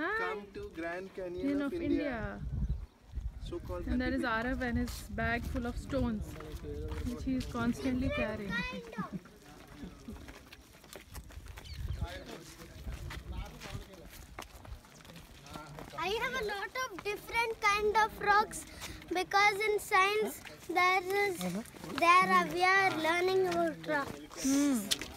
Hi. come to Grand Canyon of, of India. India. So-called And there is Arab and his bag full of stones, which he is constantly carrying. I have a lot of different kind of rocks because in science there is there we are learning about rocks. Hmm.